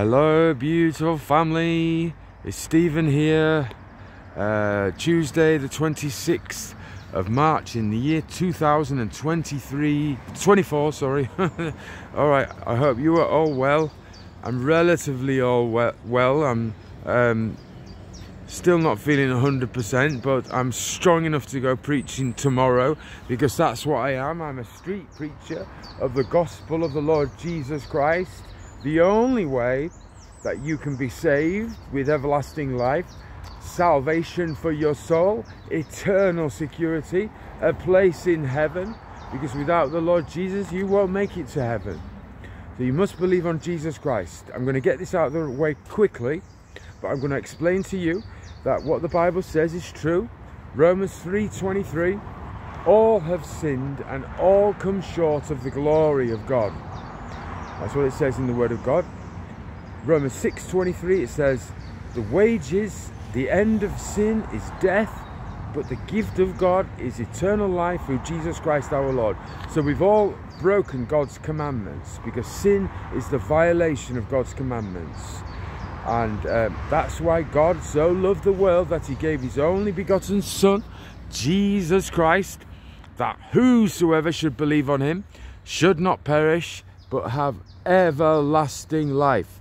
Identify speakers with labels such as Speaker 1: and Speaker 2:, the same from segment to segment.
Speaker 1: Hello, beautiful family. It's Stephen here. Uh, Tuesday, the 26th of March in the year 2023, 24, sorry. all right, I hope you are all well. I'm relatively all well. well. I'm um, still not feeling 100%, but I'm strong enough to go preaching tomorrow because that's what I am. I'm a street preacher of the gospel of the Lord Jesus Christ the only way that you can be saved with everlasting life, salvation for your soul, eternal security, a place in heaven, because without the Lord Jesus, you won't make it to heaven. So you must believe on Jesus Christ. I'm going to get this out of the way quickly, but I'm going to explain to you that what the Bible says is true. Romans 3.23, all have sinned and all come short of the glory of God. That's what it says in the Word of God. Romans 6.23 it says, The wages, the end of sin is death, but the gift of God is eternal life through Jesus Christ our Lord. So we've all broken God's commandments because sin is the violation of God's commandments. And um, that's why God so loved the world that he gave his only begotten Son, Jesus Christ, that whosoever should believe on him should not perish, but have everlasting life.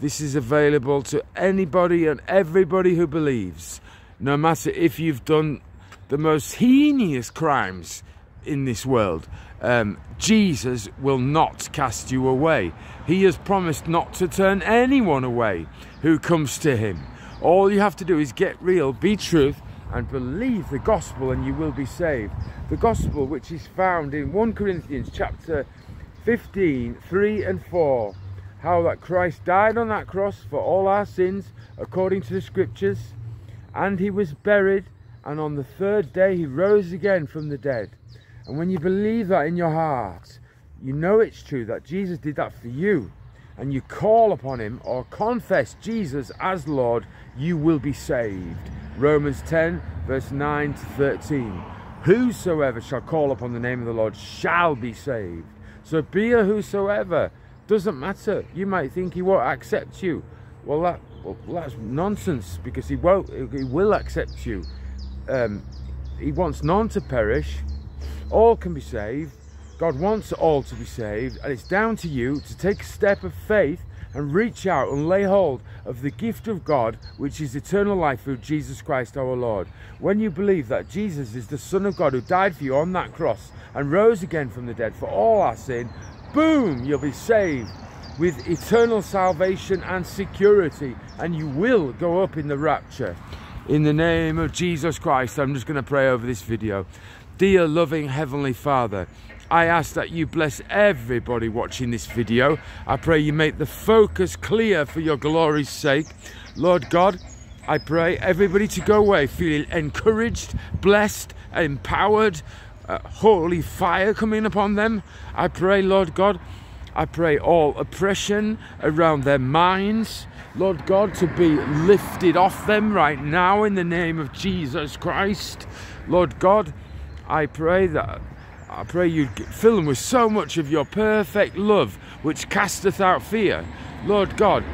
Speaker 1: This is available to anybody and everybody who believes, no matter if you've done the most heinous crimes in this world. Um, Jesus will not cast you away. He has promised not to turn anyone away who comes to him. All you have to do is get real, be truth, and believe the gospel and you will be saved. The gospel which is found in 1 Corinthians chapter 15, 3 and 4. How that Christ died on that cross for all our sins according to the scriptures. And he was buried and on the third day he rose again from the dead. And when you believe that in your heart, you know it's true that Jesus did that for you and you call upon him or confess Jesus as Lord, you will be saved. Romans 10 verse 9 to 13. Whosoever shall call upon the name of the Lord shall be saved. So be a whosoever. Doesn't matter. You might think he won't accept you. Well, that well, that's nonsense because he won't. He will accept you. Um, he wants none to perish. All can be saved. God wants all to be saved, and it's down to you to take a step of faith and reach out and lay hold of the gift of God, which is eternal life through Jesus Christ our Lord. When you believe that Jesus is the Son of God who died for you on that cross and rose again from the dead for all our sin, boom, you'll be saved with eternal salvation and security, and you will go up in the rapture. In the name of Jesus Christ, I'm just going to pray over this video. Dear loving Heavenly Father, I ask that you bless everybody watching this video. I pray you make the focus clear for your glory's sake. Lord God, I pray everybody to go away feeling encouraged, blessed, empowered, uh, holy fire coming upon them. I pray, Lord God, I pray all oppression around their minds, Lord God, to be lifted off them right now in the name of Jesus Christ. Lord God, I pray that I pray you fill them with so much of your perfect love, which casteth out fear. Lord God,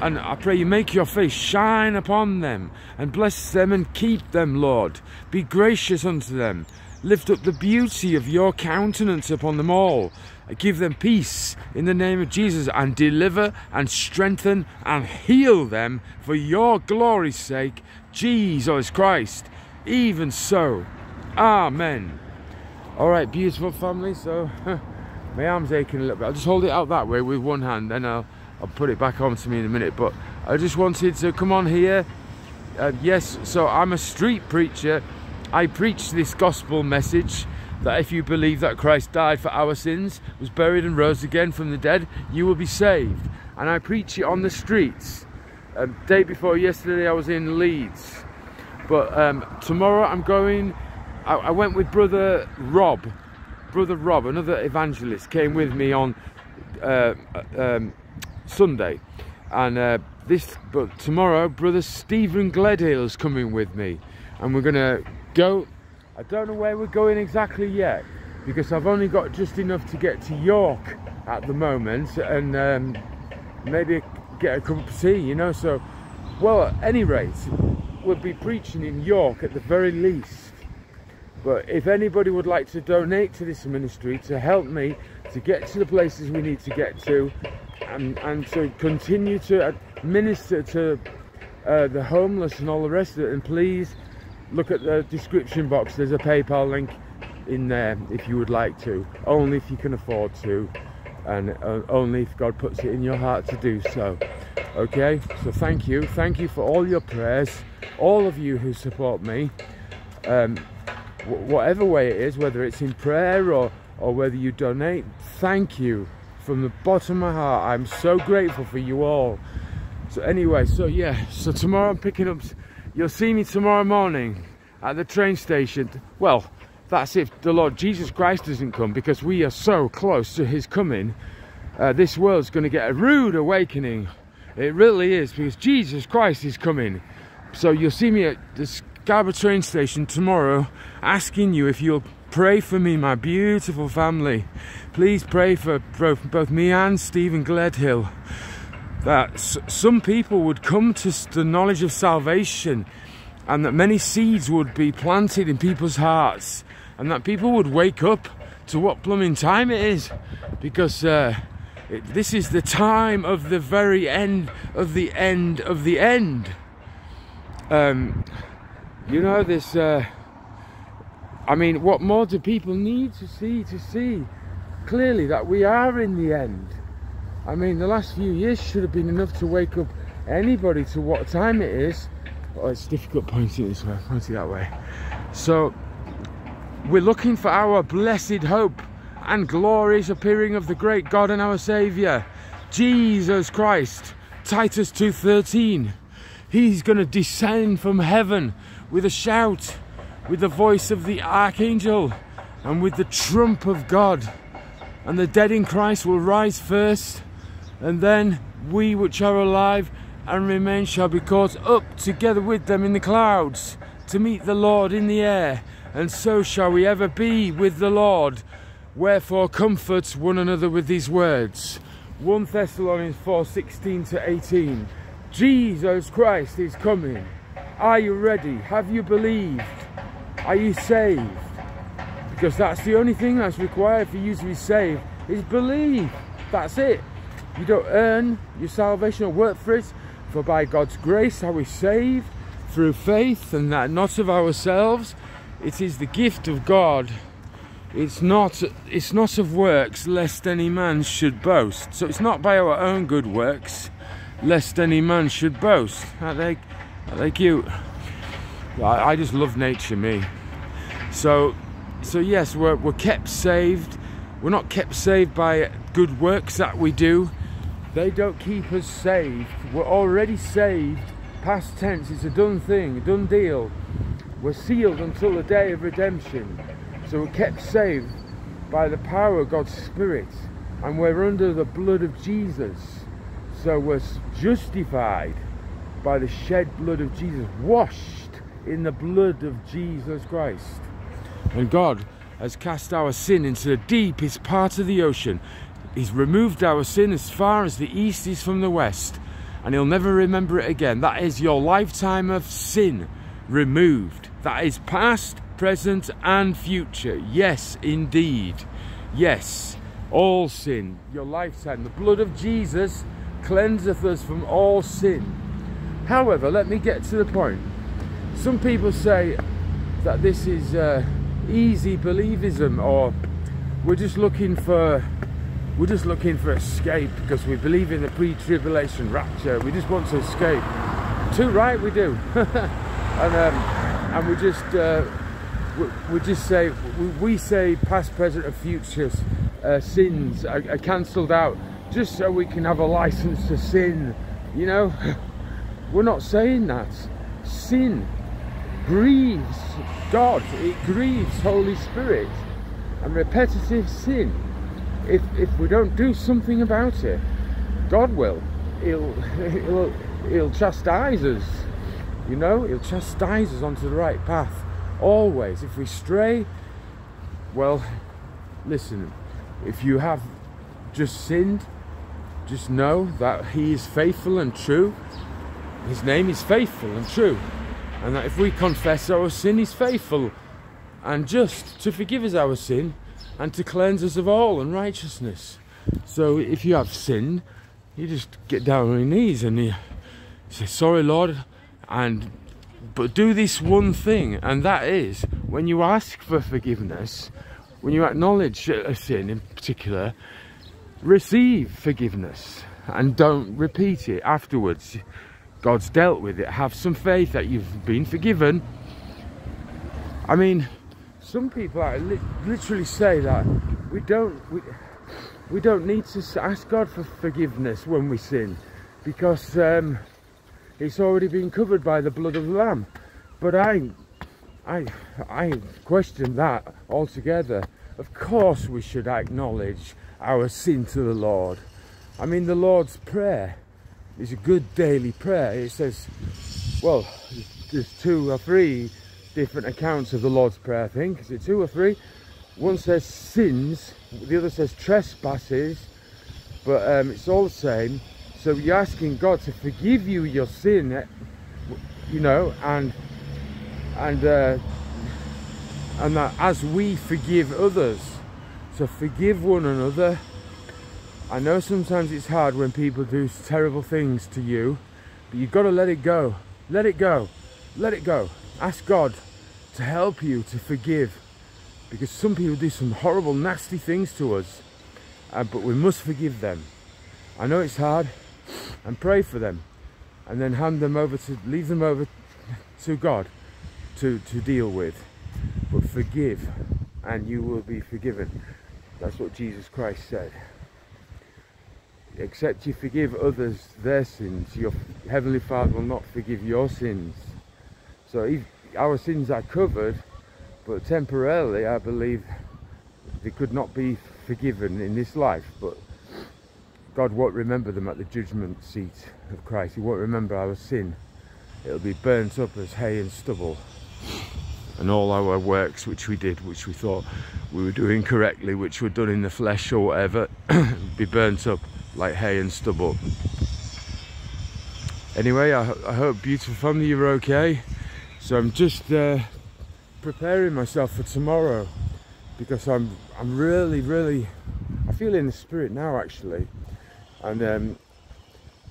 Speaker 1: and I pray you make your face shine upon them, and bless them and keep them, Lord. Be gracious unto them. Lift up the beauty of your countenance upon them all. Give them peace in the name of Jesus, and deliver and strengthen and heal them for your glory's sake, Jesus Christ. Even so. Amen. All right, beautiful family. So my arm's aching a little bit. I'll just hold it out that way with one hand, then I'll I'll put it back on to me in a minute. But I just wanted to come on here. Uh, yes, so I'm a street preacher. I preach this gospel message that if you believe that Christ died for our sins, was buried and rose again from the dead, you will be saved. And I preach it on the streets. Um, day before yesterday, I was in Leeds. But um, tomorrow I'm going I, I went with brother Rob. Brother Rob, another evangelist, came with me on uh, um, Sunday. And uh, this, but tomorrow, brother Stephen Gledhill is coming with me. And we're gonna go, I don't know where we're going exactly yet, because I've only got just enough to get to York at the moment, and um, maybe get a cup of tea, you know. So, well, at any rate, we'll be preaching in York at the very least. But if anybody would like to donate to this ministry to help me to get to the places we need to get to and, and to continue to minister to uh, the homeless and all the rest of it, and please look at the description box. There's a PayPal link in there if you would like to, only if you can afford to, and uh, only if God puts it in your heart to do so. Okay, so thank you. Thank you for all your prayers, all of you who support me. Um, whatever way it is, whether it's in prayer or, or whether you donate, thank you from the bottom of my heart. I'm so grateful for you all. So anyway, so yeah, so tomorrow I'm picking up, you'll see me tomorrow morning at the train station. Well, that's if the Lord Jesus Christ doesn't come because we are so close to his coming. Uh, this world's going to get a rude awakening. It really is because Jesus Christ is coming. So you'll see me at the Scarborough train station tomorrow asking you if you'll pray for me, my beautiful family. Please pray for both me and Stephen Gledhill that some people would come to the knowledge of salvation and that many seeds would be planted in people's hearts and that people would wake up to what plumbing time it is because uh, it, this is the time of the very end of the end of the end. Um, you know, this, uh, I mean, what more do people need to see to see clearly that we are in the end? I mean, the last few years should have been enough to wake up anybody to what time it is. Oh, it's difficult pointing this way, pointing that way. So, we're looking for our blessed hope and glorious appearing of the great God and our Saviour, Jesus Christ. Titus 2.13. He's going to descend from heaven with a shout, with the voice of the archangel, and with the trump of God. And the dead in Christ will rise first and then we which are alive and remain shall be caught up together with them in the clouds to meet the Lord in the air, and so shall we ever be with the Lord. Wherefore comfort one another with these words. 1 Thessalonians 4 16 to 18. Jesus Christ is coming. Are you ready? Have you believed? Are you saved? Because that's the only thing that's required for you to be saved is believe. That's it. You don't earn your salvation or work for it, for by God's grace are we saved through faith, and that not of ourselves. It is the gift of God. It's not, it's not of works, lest any man should boast. So it's not by our own good works, lest any man should boast. Are they, are they cute? I, I just love nature, me. So, so yes, we're, we're kept saved. We're not kept saved by good works that we do. They don't keep us saved. We're already saved. Past tense, it's a done thing, a done deal. We're sealed until the day of redemption. So we're kept saved by the power of God's Spirit. And we're under the blood of Jesus. So we're justified by the shed blood of Jesus, washed in the blood of Jesus Christ. And God has cast our sin into the deepest part of the ocean He's removed our sin as far as the east is from the west, and he'll never remember it again. That is your lifetime of sin removed. That is past, present, and future. Yes, indeed. Yes, all sin, your lifetime. The blood of Jesus cleanseth us from all sin. However, let me get to the point. Some people say that this is uh, easy believism or we're just looking for we're just looking for escape because we believe in the pre-tribulation rapture. We just want to escape. Too right, we do. and um, and we just uh, we, we, just say we, we, say past, present, and future uh, sins are, are cancelled out just so we can have a license to sin. You know, we're not saying that. Sin grieves God. It grieves Holy Spirit, and repetitive sin if, if we don't do something about it, God will. He'll, he'll, he'll chastise us. You know, he'll chastise us onto the right path. Always. If we stray, well, listen, if you have just sinned, just know that He is faithful and true. His name is faithful and true. And that if we confess our sin, He's faithful and just to forgive us our sin and to cleanse us of all unrighteousness. So if you have sinned, you just get down on your knees and you say, Sorry, Lord, and but do this one thing, and that is when you ask for forgiveness, when you acknowledge a sin in particular, receive forgiveness and don't repeat it afterwards. God's dealt with it. Have some faith that you've been forgiven. I mean, some people li literally say that we don't we, we don't need to ask God for forgiveness when we sin because um, it's already been covered by the blood of the lamb but I I I question that altogether of course we should acknowledge our sin to the Lord I mean the Lord's prayer is a good daily prayer it says well there's two or three different accounts of the Lord's Prayer, I think. Is it two or three? One says sins, the other says trespasses, but um, it's all the same. So you're asking God to forgive you your sin, eh, you know, and and uh, and that as we forgive others, so forgive one another. I know sometimes it's hard when people do terrible things to you, but you've got to let it go. Let it go. Let it go. Ask God to help you to forgive because some people do some horrible, nasty things to us, uh, but we must forgive them. I know it's hard, and pray for them, and then hand them over to, leave them over to God to, to deal with. But forgive, and you will be forgiven. That's what Jesus Christ said. Except you forgive others their sins, your Heavenly Father will not forgive your sins. So if our sins are covered, but temporarily I believe they could not be forgiven in this life, but God won't remember them at the judgment seat of Christ. He won't remember our sin. It'll be burnt up as hay and stubble. And all our works which we did, which we thought we were doing correctly, which were done in the flesh or whatever, be burnt up like hay and stubble. Anyway, I, I hope beautiful family you're okay. So I'm just uh, preparing myself for tomorrow because I'm I'm really really I feel in the spirit now actually and um,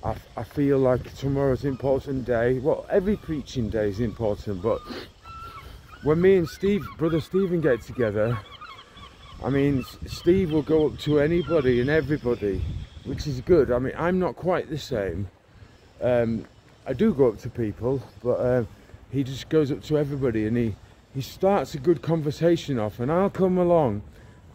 Speaker 1: I, I feel like tomorrow's an important day well every preaching day is important but when me and Steve brother Stephen get together I mean Steve will go up to anybody and everybody which is good. I mean I'm not quite the same. Um, I do go up to people but uh, he just goes up to everybody and he he starts a good conversation off and I'll come along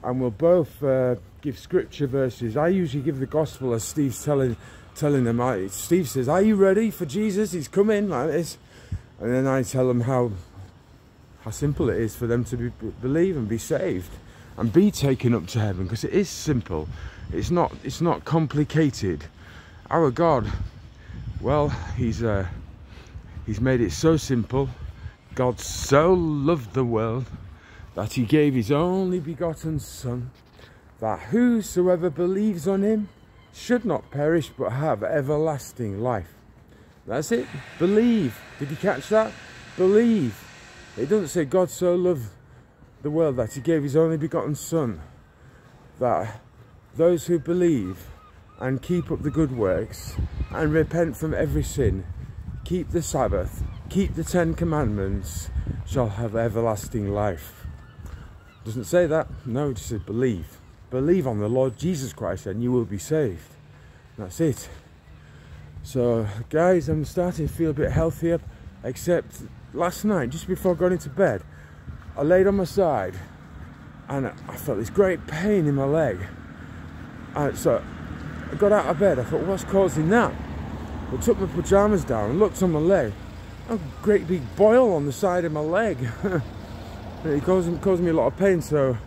Speaker 1: and we'll both uh, give scripture verses. I usually give the gospel as Steve's telling telling them. I, Steve says are you ready for Jesus? He's coming like this. And then I tell them how how simple it is for them to be, believe and be saved and be taken up to heaven because it is simple it's not it's not complicated our God well he's uh, He's made it so simple. God so loved the world that he gave his only begotten Son, that whosoever believes on him should not perish but have everlasting life. That's it. Believe. Did you catch that? Believe. It doesn't say God so loved the world that he gave his only begotten Son, that those who believe and keep up the good works and repent from every sin keep the Sabbath, keep the Ten Commandments, shall have everlasting life. Doesn't say that. No, it just says believe. Believe on the Lord Jesus Christ and you will be saved. That's it. So, guys, I'm starting to feel a bit healthier, except last night, just before I got into bed, I laid on my side and I felt this great pain in my leg. And so I got out of bed. I thought, what's causing that? I took my pyjamas down and looked on my leg. A great big boil on the side of my leg. it caused, caused me a lot of pain, so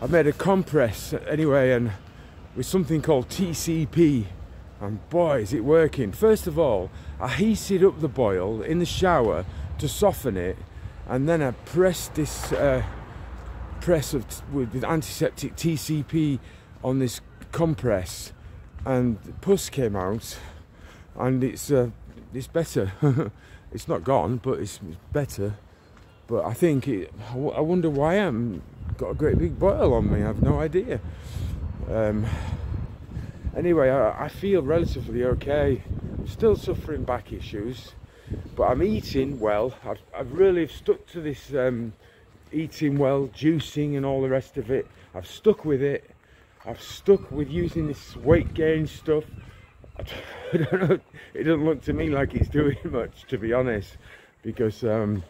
Speaker 1: I made a compress anyway, and with something called TCP. And boy, is it working. First of all, I heated up the boil in the shower to soften it, and then I pressed this uh, press of with antiseptic TCP on this compress and pus came out, and it's uh, it's better. it's not gone, but it's, it's better. But I think it, I, wonder why I'm got a great big boil on me. I have no idea. Um, anyway, I, I feel relatively okay. Still suffering back issues, but I'm eating well. I've, I've really stuck to this um, eating well, juicing, and all the rest of it. I've stuck with it. I've stuck with using this weight gain stuff. I don't know. It doesn't look to me like it's doing much, to be honest, because um,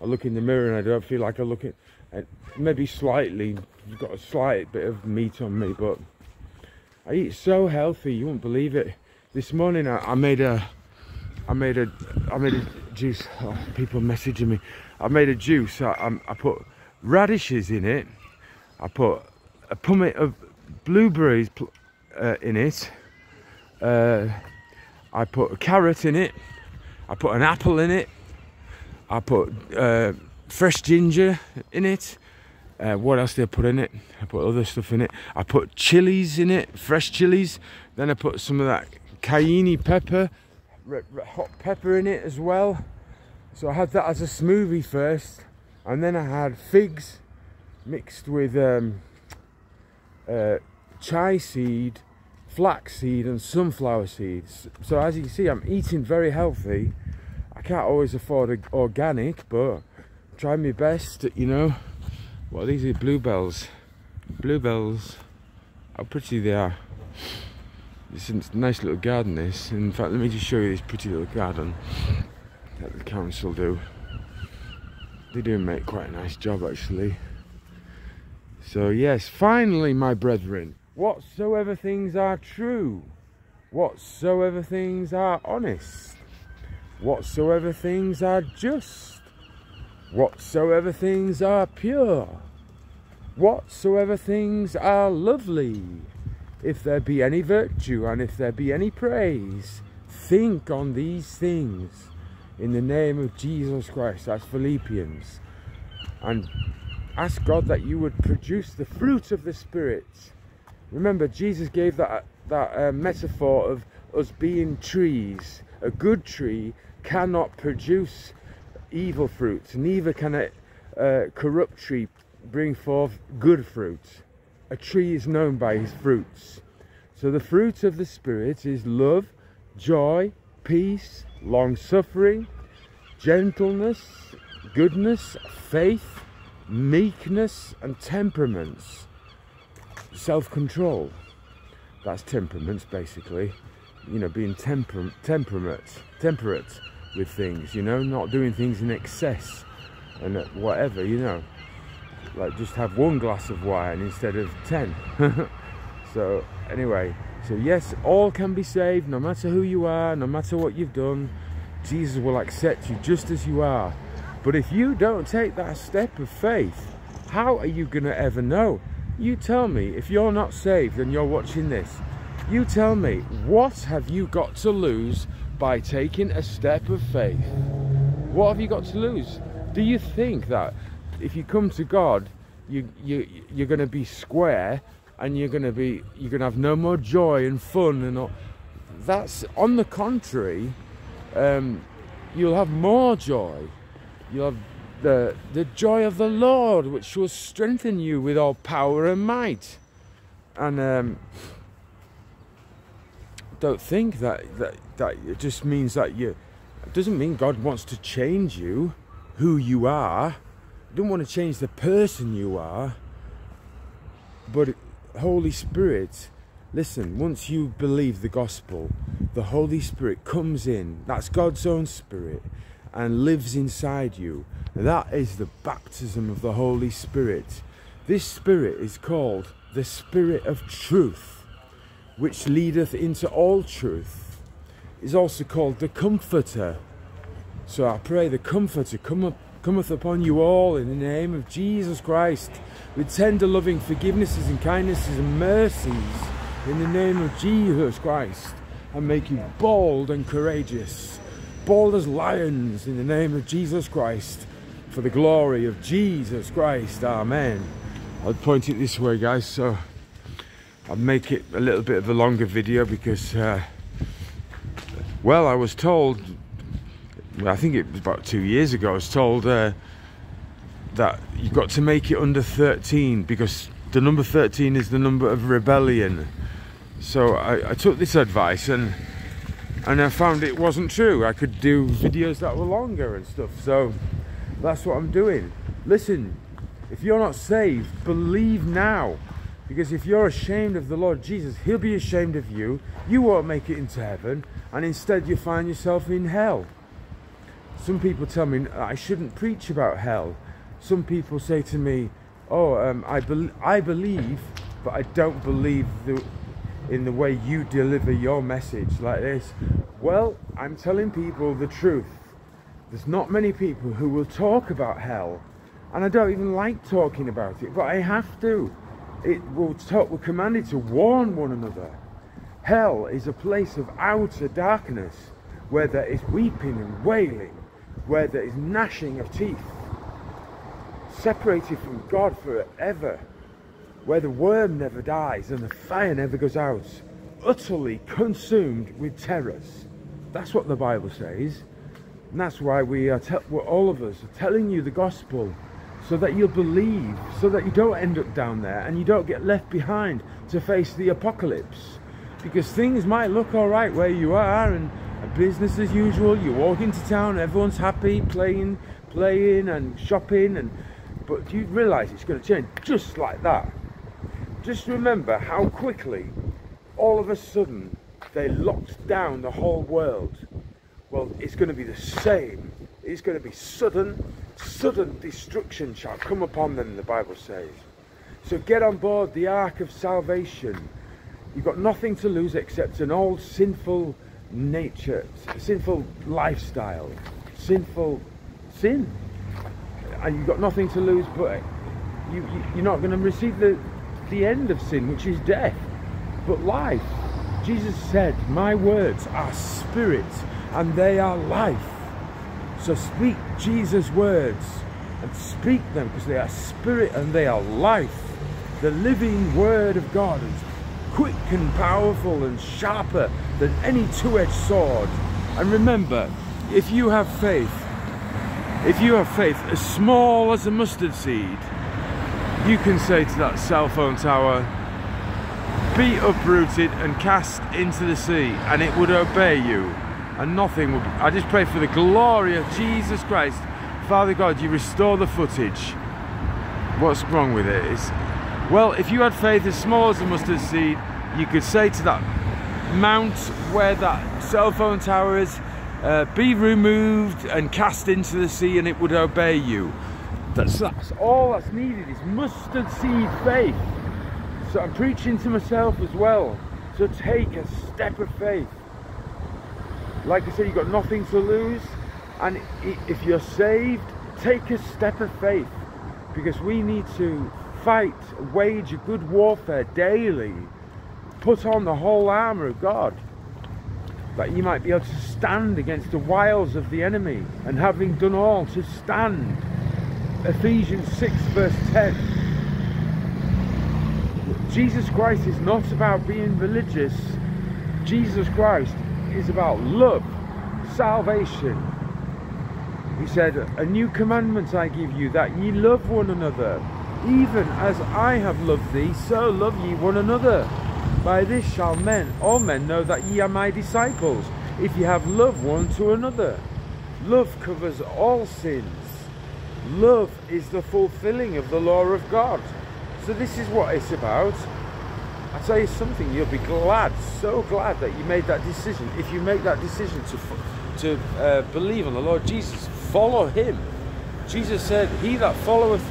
Speaker 1: I look in the mirror and I don't feel like I look at, maybe slightly. Got a slight bit of meat on me, but I eat so healthy. You won't believe it. This morning I, I made a, I made a, I made a juice. Oh, people messaging me. I made a juice. I, I, I put radishes in it. I put a pumice of blueberries uh, in it. Uh, I put a carrot in it. I put an apple in it. I put uh, fresh ginger in it. Uh, what else did I put in it? I put other stuff in it. I put chilies in it, fresh chilies. Then I put some of that cayenne pepper, hot pepper in it as well. So I had that as a smoothie first, and then I had figs mixed with um, uh, chai seed, flaxseed, and sunflower seeds. So as you can see, I'm eating very healthy. I can't always afford organic, but try my best, you know. Are these? bluebells. Bluebells. How pretty they are. It's a nice little garden this. In fact, let me just show you this pretty little garden that the council do. They do make quite a nice job actually. So yes, finally my brethren, whatsoever things are true, whatsoever things are honest, whatsoever things are just, whatsoever things are pure, whatsoever things are lovely, if there be any virtue and if there be any praise, think on these things in the name of Jesus Christ. That's Philippians. And ask God that you would produce the fruit of the Spirit. Remember, Jesus gave that, that uh, metaphor of us being trees. A good tree cannot produce evil fruit, neither can a uh, corrupt tree bring forth good fruit. A tree is known by his fruits. So the fruit of the Spirit is love, joy, peace, long suffering, gentleness, goodness, faith, meekness, and temperaments. Self control. That's temperaments basically. You know, being temper temperate, temperate with things, you know, not doing things in excess and whatever, you know. Like just have one glass of wine instead of 10. so, anyway, so yes, all can be saved no matter who you are, no matter what you've done. Jesus will accept you just as you are. But if you don't take that step of faith, how are you to ever know? You tell me, if you're not saved and you're watching this, you tell me, what have you got to lose by taking a step of faith. What have you got to lose? Do you think that if you come to God, you you you're going to be square and you're going to be you're going to have no more joy and fun and all? That's on the contrary. Um, you'll have more joy. You'll have the the joy of the Lord, which will strengthen you with all power and might. And um, don't think that that that it just means that you it doesn't mean God wants to change you who you are don't want to change the person you are but Holy Spirit listen once you believe the gospel the Holy Spirit comes in that's God's own spirit and lives inside you. That is the baptism of the Holy Spirit. This spirit is called the spirit of truth which leadeth into all truth, is also called the Comforter. So I pray the Comforter come up, cometh upon you all in the name of Jesus Christ, with tender loving forgivenesses and kindnesses and mercies in the name of Jesus Christ, and make you bold and courageous, bold as lions in the name of Jesus Christ, for the glory of Jesus Christ. Amen. I'll point it this way, guys. So I'll make it a little bit of a longer video because, uh, well, I was told, I think it was about two years ago, I was told uh, that you've got to make it under 13 because the number 13 is the number of rebellion. So I, I took this advice and and I found it wasn't true. I could do videos that were longer and stuff. So that's what I'm doing. Listen, if you're not saved, believe now. Because if you're ashamed of the Lord Jesus, He'll be ashamed of you. You won't make it into heaven, and instead you find yourself in hell. Some people tell me I shouldn't preach about hell. Some people say to me, "Oh, um, I, be- I believe, but I don't believe the, in the way you deliver your message like this." Well, I'm telling people the truth. There's not many people who will talk about hell, and I don't even like talking about it, but I have to. It will talk, we're commanded to warn one another. Hell is a place of outer darkness where there is weeping and wailing, where there is gnashing of teeth, separated from God forever, where the worm never dies and the fire never goes out, utterly consumed with terrors. That's what the Bible says. And that's why we are, all of us are telling you the gospel so that you'll believe, so that you don't end up down there and you don't get left behind to face the apocalypse. Because things might look all right where you are and business as usual. You walk into town, everyone's happy, playing, playing and shopping, and but do you realise it's going to change just like that. Just remember how quickly, all of a sudden, they locked down the whole world. Well, it's going to be the same. It's going to be sudden, sudden destruction shall come upon them, the Bible says. So get on board the ark of salvation. You've got nothing to lose except an old sinful nature, sinful lifestyle, sinful sin. And you've got nothing to lose but you, you, you're not going to receive the, the end of sin, which is death, but life. Jesus said, My words are spirit and they are life. So speak Jesus' words and speak them because they are spirit and they are life. The living word of God quick and powerful and sharper than any two-edged sword. And remember, if you have faith, if you have faith as small as a mustard seed, you can say to that cell phone tower, be uprooted and cast into the sea, and it would obey you, and nothing would. I just pray for the glory of Jesus Christ. Father God, you restore the footage. What's wrong with it? It's, well, if you had faith as small as a mustard seed, you could say to that mount where that cell phone tower is, uh, be removed and cast into the sea, and it would obey you. That's, that's all that's needed is mustard seed faith. So I'm preaching to myself as well. So take a step of faith. Like I said, you've got nothing to lose. And if you're saved, take a step of faith. Because we need to fight, wage a good warfare daily. Put on the whole armour of God. That you might be able to stand against the wiles of the enemy. And having done all, to stand. Ephesians 6 verse 10 Jesus Christ is not about being religious. Jesus Christ is about love, salvation. He said, A new commandment I give you, that ye love one another. Even as I have loved thee, so love ye one another. By this shall men, all men, know that ye are my disciples, if ye have love one to another. Love covers all sins. Love is the fulfilling of the law of God. So this is what it's about. I tell you something, you'll be glad, so glad that you made that decision. If you make that decision to to uh, believe on the Lord Jesus, follow Him. Jesus said, "He that followeth,"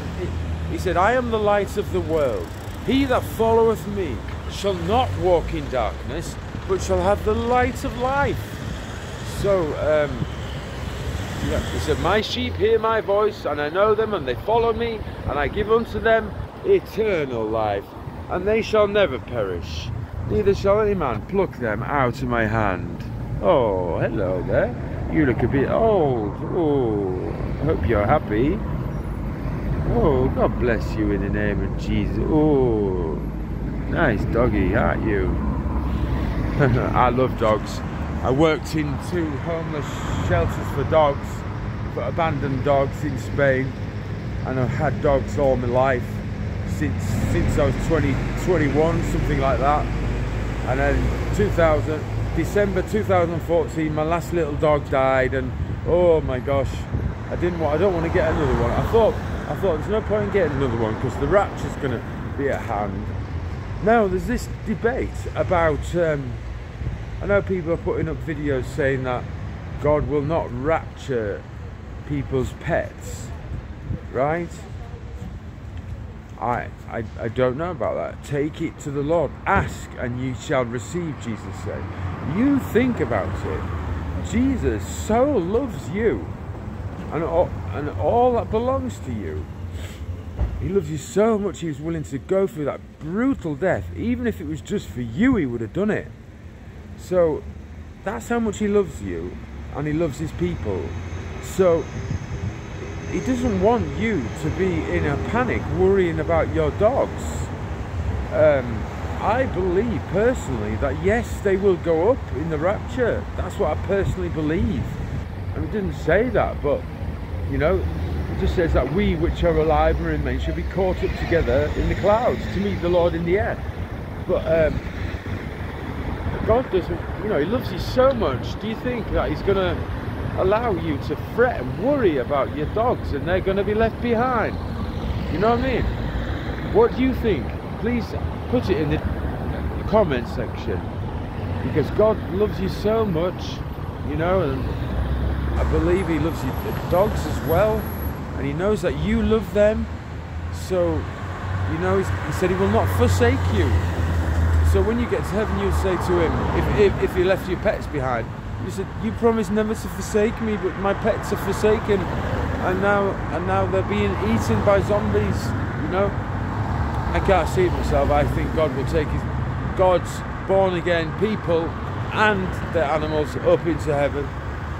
Speaker 1: He said, "I am the light of the world. He that followeth me shall not walk in darkness, but shall have the light of life." So. Um, yeah, he said, My sheep hear my voice, and I know them, and they follow me, and I give unto them eternal life, and they shall never perish, neither shall any man pluck them out of my hand. Oh, hello there. You look a bit old. Oh, I hope you're happy. Oh, God bless you in the name of Jesus. Oh, Nice doggy, aren't you? I love dogs. I worked in two homeless shelters for dogs, for abandoned dogs in Spain, and I've had dogs all my life since since I was 20, 21, something like that. And then 2000, December 2014, my last little dog died, and oh my gosh, I didn't want, I don't want to get another one. I thought, I thought there's no point in getting another one because the rapture's going to be at hand. Now there's this debate about. Um, I know people are putting up videos saying that God will not rapture people's pets, right? I, I, I don't know about that. Take it to the Lord. Ask and you shall receive, Jesus said. You think about it. Jesus so loves you and all, and all that belongs to you. He loves you so much he was willing to go through that brutal death. Even if it was just for you, he would have done it. So that's how much he loves you and he loves his people. So he doesn't want you to be in a panic worrying about your dogs. Um, I believe personally that yes, they will go up in the rapture. That's what I personally believe. And it didn't say that, but you know, it just says that we which are alive and remain should be caught up together in the clouds to meet the Lord in the air. But um, God doesn't, you know, He loves you so much. Do you think that He's going to allow you to fret and worry about your dogs and they're going to be left behind? You know what I mean? What do you think? Please put it in the comment section because God loves you so much, you know, and I believe He loves you dogs as well, and He knows that you love them. So, you know, He said He will not forsake you. So when you get to heaven, you'll say to him, if, if, if you left your pets behind, you said, you promised never to forsake me, but my pets are forsaken, and now and now they're being eaten by zombies. You know, I can't see it myself. I think God will take his God's born again people and the animals up into heaven.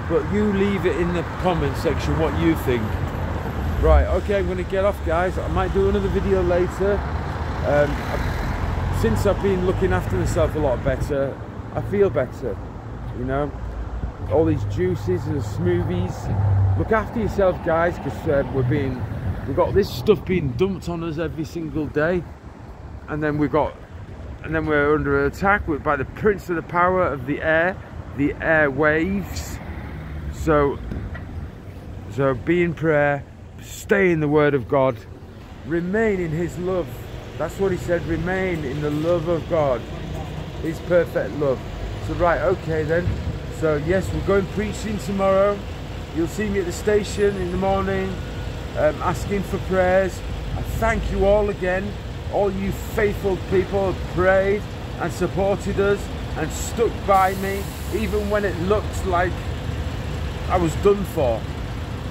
Speaker 1: But you leave it in the comment section what you think. Right, okay, I'm going to get off, guys. I might do another video later. Um, since I've been looking after myself a lot better, I feel better. You know, all these juices and smoothies. Look after yourself, guys, because uh, we're being we've got this stuff being dumped on us every single day, and then we've got and then we're under attack by the prince of the power of the air, the air waves. So, so be in prayer, stay in the Word of God, remain in His love. That's what he said, remain in the love of God, his perfect love. So right, okay then. So yes, we're going preaching tomorrow. You'll see me at the station in the morning, um, asking for prayers. I thank you all again. All you faithful people have prayed and supported us and stuck by me, even when it looked like I was done for.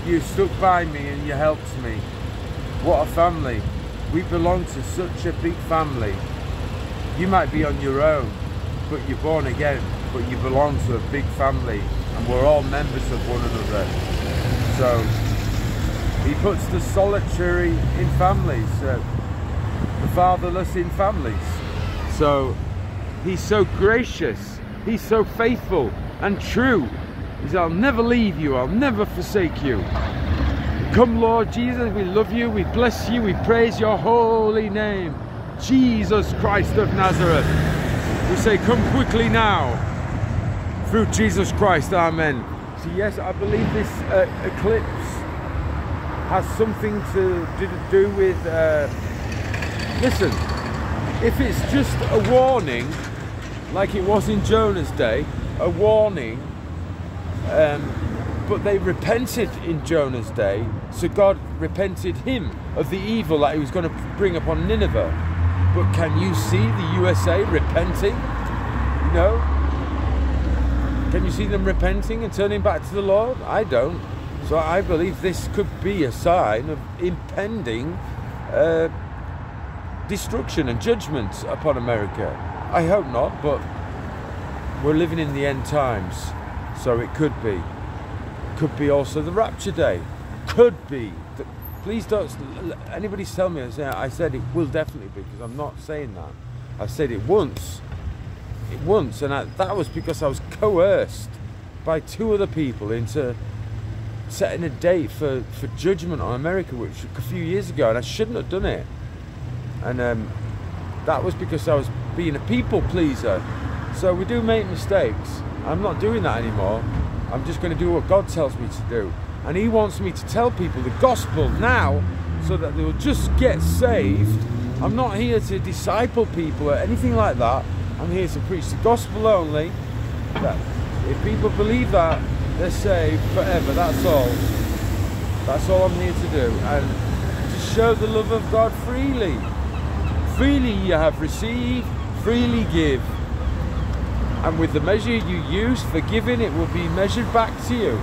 Speaker 1: You stuck by me and you helped me. What a family. We belong to such a big family. You might be on your own, but you're born again, but you belong to a big family, and we're all members of one another. So, he puts the solitary in families, uh, the fatherless in families. So, he's so gracious, he's so faithful and true. Says, I'll never leave you, I'll never forsake you. Come, Lord Jesus, we love you, we bless you, we praise your holy name. Jesus Christ of Nazareth. We say, come quickly now. Through Jesus Christ, amen. So yes, I believe this uh, eclipse has something to, do with, uh, listen, if it's just a warning, like it was in Jonah's day, a warning, um, but they repented in Jonah's day, so God repented him of the evil that he was going to bring upon Nineveh. But can you see the USA repenting? No. Can you see them repenting and turning back to the Lord? I don't. So I believe this could be a sign of impending uh, destruction and judgment upon America. I hope not, but we're living in the end times, so it could be. Could be also the rapture day. Could be. Please don't. Anybody tell me. I said it will definitely be because I'm not saying that. I've said it once. It once, and I, that was because I was coerced by two other people into setting a date for, for judgment on America, which a few years ago, and I shouldn't have done it. And um, that was because I was being a people pleaser. So we do make mistakes. I'm not doing that anymore. I'm just going to do what God tells me to do. And He wants me to tell people the gospel now so that they'll just get saved. I'm not here to disciple people or anything like that. I'm here to preach the gospel only. That if people believe that, they're saved forever. That's all. That's all I'm here to do. And to show the love of God freely. Freely you have received, freely give. And with the measure you use for giving, it will be measured back to you.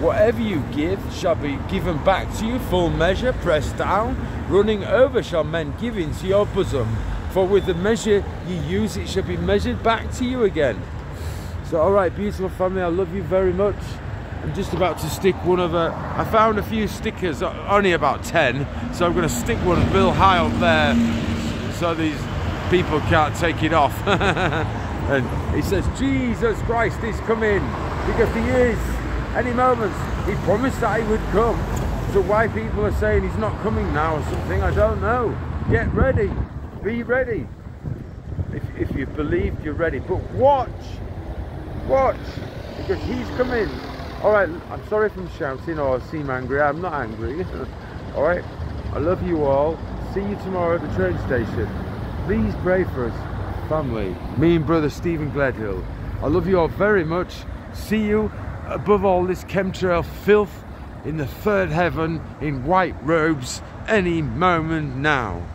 Speaker 1: Whatever you give shall be given back to you, full measure, pressed down, running over shall men give into your bosom. For with the measure you use, it shall be measured back to you again. So, all right, beautiful family, I love you very much. I'm just about to stick one of a. I found a few stickers, uh, only about 10, so I'm going to stick one real high up there so these people can't take it off. and he says, Jesus Christ is coming because he is any moment. He promised that he would come. So why people are saying he's not coming now or something, I don't know. Get ready. Be ready. If, if you believe you're ready. But watch. Watch. Because he's coming. Alright, I'm sorry if I'm shouting or seem angry. I'm not angry. Alright. I love you all. See you tomorrow at the train station. Please pray for us, family. Me and brother Stephen Gledhill. I love you all very much. See you above all this chemtrail filth in the third heaven in white robes any moment now.